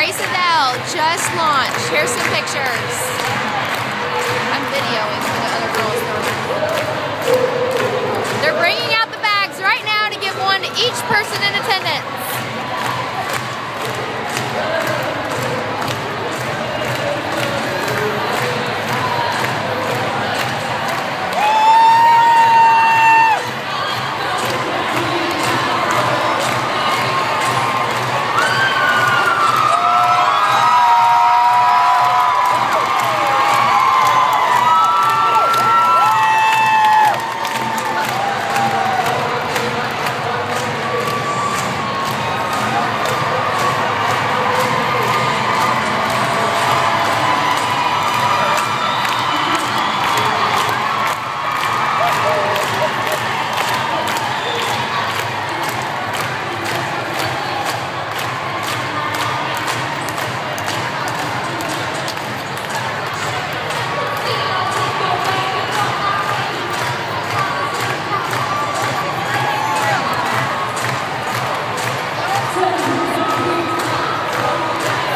Grace Adele just launched. Here's some pictures.